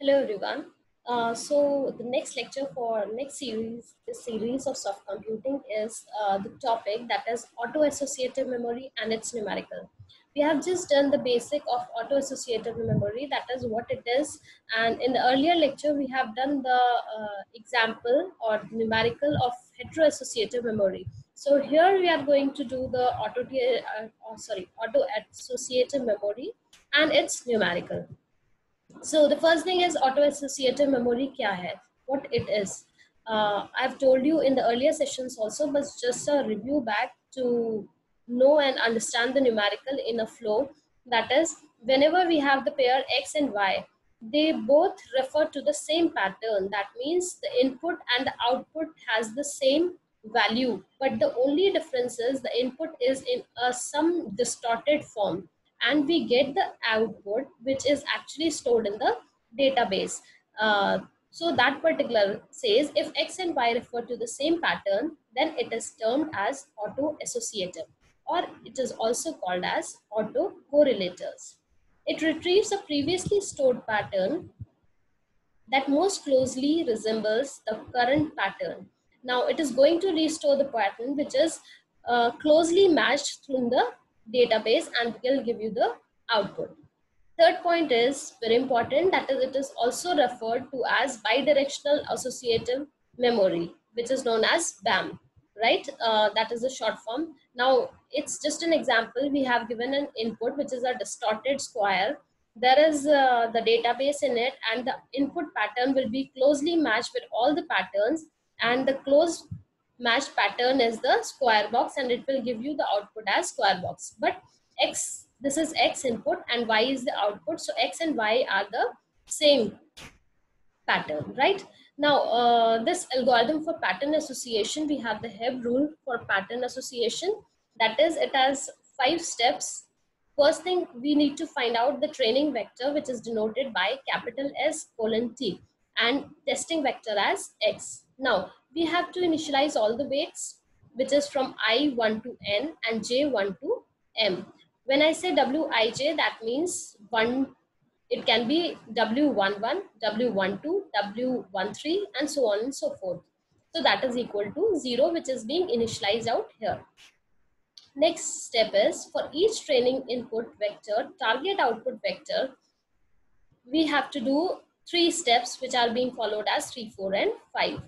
Hello everyone. Uh, so the next lecture for next series, this series of soft computing is uh, the topic that is auto-associative memory and its numerical. We have just done the basic of auto-associative memory, that is what it is. And in the earlier lecture, we have done the uh, example or numerical of hetero-associative memory. So here we are going to do the auto, uh, oh, sorry, auto-associative memory and its numerical. So the first thing is auto-associative memory kya hai? What it is. Uh, I've told you in the earlier sessions also, but just a review back to know and understand the numerical in a flow. That is, whenever we have the pair x and y, they both refer to the same pattern. That means the input and the output has the same value, but the only difference is the input is in a some distorted form and we get the output which is actually stored in the database. Uh, so that particular says if x and y refer to the same pattern, then it is termed as auto-associative or it is also called as auto-correlators. It retrieves a previously stored pattern that most closely resembles the current pattern. Now it is going to restore the pattern which is uh, closely matched through the database and will give you the output. Third point is very important that is it is also referred to as bidirectional associative memory which is known as BAM right? Uh, that is the short form. Now it's just an example. We have given an input which is a distorted square. There is uh, the database in it and the input pattern will be closely matched with all the patterns and the close matched pattern is the square box and it will give you the output as square box. But x, this is x input and y is the output. So x and y are the same pattern, right? Now, uh, this algorithm for pattern association, we have the Hebb rule for pattern association. That is, it has five steps. First thing, we need to find out the training vector, which is denoted by capital S colon T and testing vector as X. Now, we have to initialize all the weights, which is from I1 to N and J1 to M. When I say Wij, that means one, it can be W11, W12, W13, and so on and so forth. So that is equal to zero, which is being initialized out here. Next step is for each training input vector, target output vector, we have to do three steps which are being followed as 3, 4 and 5.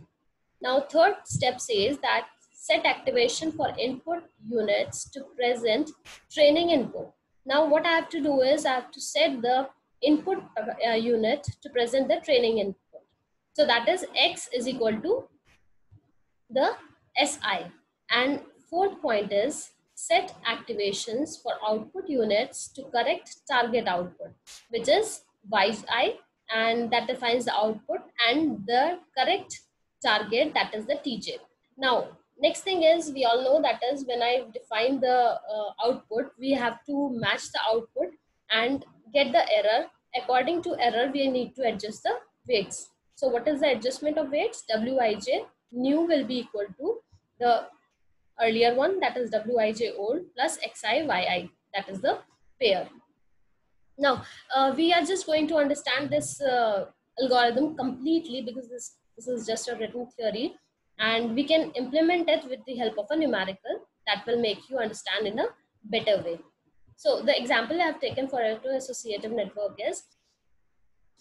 Now third step says that set activation for input units to present training input. Now what I have to do is I have to set the input uh, unit to present the training input. So that is x is equal to the SI. And fourth point is set activations for output units to correct target output, which is yi and that defines the output and the correct target that is the TJ. Now, next thing is we all know that is when I define the uh, output, we have to match the output and get the error. According to error, we need to adjust the weights. So what is the adjustment of weights? Wij new will be equal to the earlier one that is Wij old plus Xi Yi that is the pair. Now, uh, we are just going to understand this uh, algorithm completely because this this is just a written theory and we can implement it with the help of a numerical that will make you understand in a better way. So the example I have taken for auto-associative network is,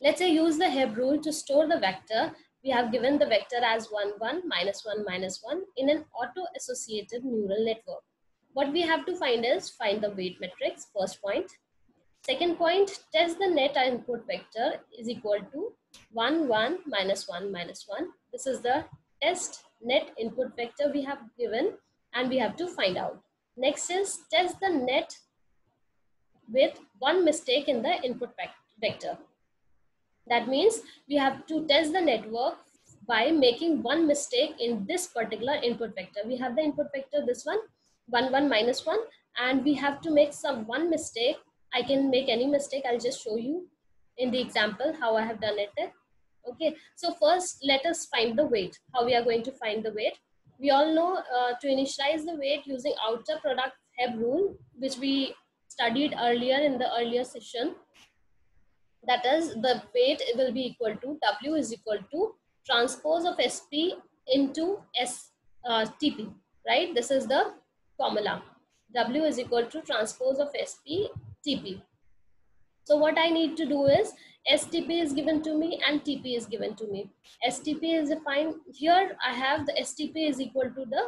let's say use the Hebb rule to store the vector. We have given the vector as 1, 1, minus 1, minus 1 in an auto-associative neural network. What we have to find is find the weight matrix, first point. Second point, test the net input vector is equal to 1, 1, minus 1, minus 1. This is the test net input vector we have given and we have to find out. Next is test the net with one mistake in the input vector. That means we have to test the network by making one mistake in this particular input vector. We have the input vector, this one, 1, 1, minus 1, and we have to make some one mistake. I can make any mistake. I'll just show you in the example how I have done it. Okay, so first let us find the weight. How we are going to find the weight. We all know uh, to initialize the weight using outer product Hebb rule, which we studied earlier in the earlier session. that is the weight will be equal to W is equal to transpose of SP into S uh, TP, right? This is the formula. W is equal to transpose of SP TP. So what I need to do is STP is given to me and TP is given to me. STP is defined here. I have the STP is equal to the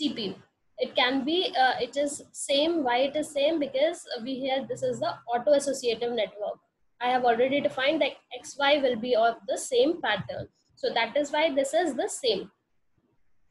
TP. It can be, uh, it is same. Why it is same? Because we here, this is the auto associative network. I have already defined that XY will be of the same pattern. So that is why this is the same.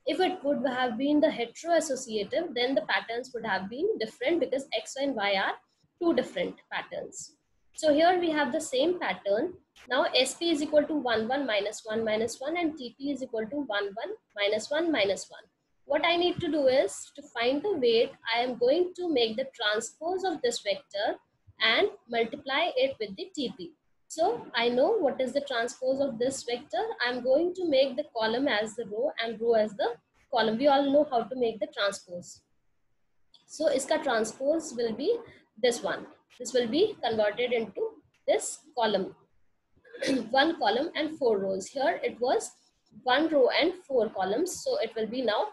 If it would have been the hetero-associative, then the patterns would have been different because X and Y are two different patterns. So here we have the same pattern. Now SP is equal to 1, 1, minus 1, minus 1 and TP is equal to 1, 1, minus 1, minus 1. What I need to do is to find the weight, I am going to make the transpose of this vector and multiply it with the TP. So I know what is the transpose of this vector. I'm going to make the column as the row and row as the column. We all know how to make the transpose. So iska transpose will be this one. This will be converted into this column. one column and four rows. Here it was one row and four columns. So it will be now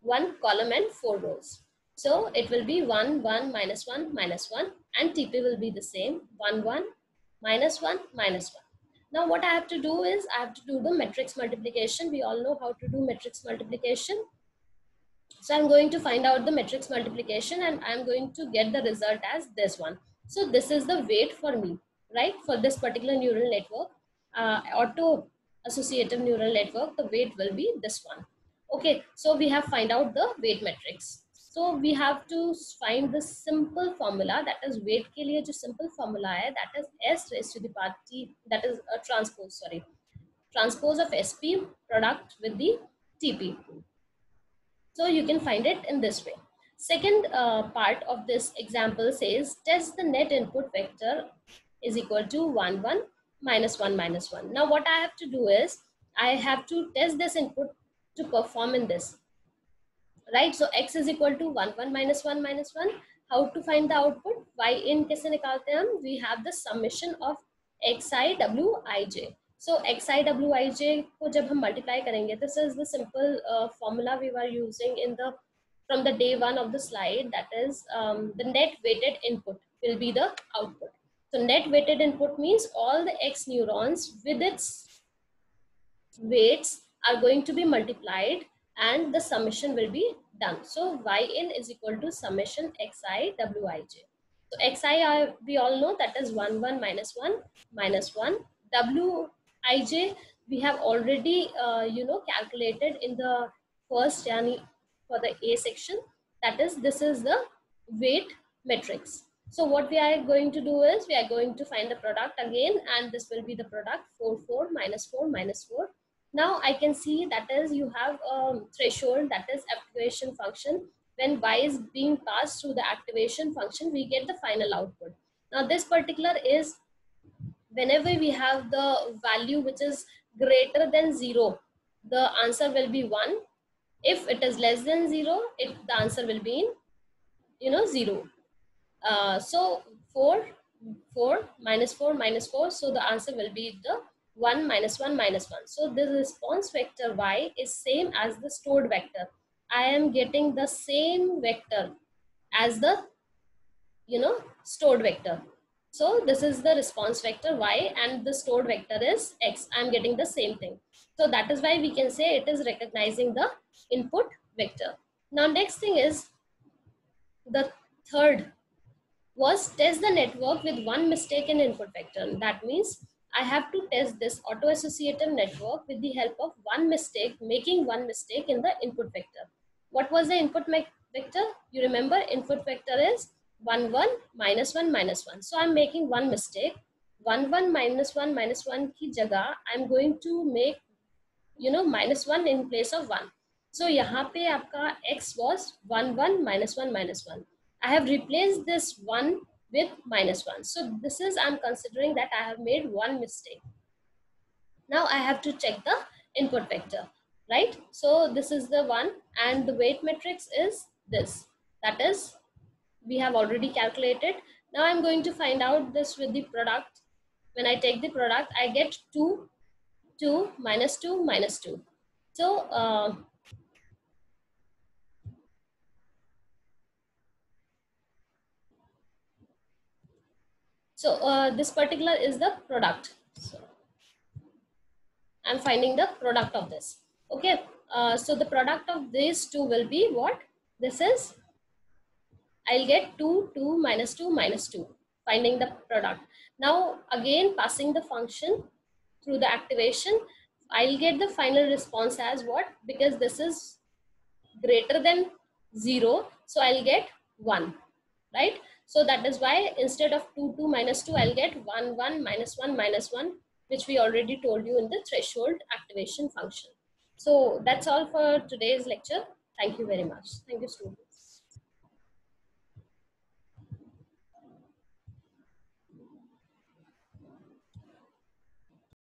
one column and four rows. So it will be 1, 1, minus 1, minus 1 and TP will be the same 1, 1, minus 1, minus 1. Now what I have to do is I have to do the matrix multiplication. We all know how to do matrix multiplication. So I'm going to find out the matrix multiplication and I'm going to get the result as this one. So this is the weight for me, right? For this particular neural network, uh, auto associative neural network, the weight will be this one. Okay, so we have find out the weight matrix. So we have to find the simple formula that is weight के लिए जो simple formula है that is s raised to the power t that is a transpose sorry transpose of sp product with the tp. so you can find it in this way. Second uh, part of this example says test the net input vector is equal to 1, 1, minus 1, minus 1. Now what I have to do is I have to test this input to perform in this. Right, so x is equal to 1, 1, minus 1, minus 1. How to find the output? Y in kaise nikalte hum? We have the summation of xi, wij. so xiwij को जब हम multiply करेंगे this is the simple uh, formula we were using in the from the day one of the slide that is um, the net weighted input will be the output. So net weighted input means all the x neurons with its weights are going to be multiplied and the summation will be done. So yin is equal to summation xi wij. So xi we all know that is 1 1 minus 1 minus 1 w ij we have already uh, you know calculated in the first for the a section. That is this is the weight matrix. So what we are going to do is we are going to find the product again and this will be the product 4 4 minus 4 minus 4 now i can see that is you have a threshold that is activation function. When y is being passed through the activation function we get the final output. Now this particular is whenever we have the value which is greater than 0, the answer will be 1. If it is less than 0, it, the answer will be in, you know, 0. Uh, so 4, 4, minus 4, minus 4. So the answer will be the 1, minus 1, minus 1. So the response vector y is same as the stored vector. I am getting the same vector as the, you know, stored vector. So this is the response vector y and the stored vector is x. I'm getting the same thing. So that is why we can say it is recognizing the input vector. Now next thing is the third was test the network with one mistake in input vector. That means I have to test this auto-associative network with the help of one mistake, making one mistake in the input vector. What was the input vector? You remember input vector is 1, 1, minus 1, minus 1. So I'm making one mistake. 1, 1, minus 1, minus 1 ki jagah, I'm going to make, you know, minus 1 in place of 1. So यहाँ पे आपका x was 1, 1, minus 1, minus 1. I have replaced this 1 with minus 1. So this is, I'm considering that I have made one mistake. Now I have to check the input vector, right? So this is the one and the weight matrix is this. That is we have already calculated Now I'm going to find out this with the product. When I take the product, I get 2, 2, minus 2, minus 2. So, uh, so uh, this particular is the product. So, I'm finding the product of this. Okay, uh, so the product of these two will be what? This is, I'll get 2, 2, minus 2, minus 2, finding the product. Now, again, passing the function through the activation, I'll get the final response as what? Because this is greater than 0, so I'll get 1, right? So that is why instead of 2, 2, minus 2, I'll get 1, 1, minus 1, minus 1, which we already told you in the threshold activation function. So that's all for today's lecture. Thank you very much. Thank you, students.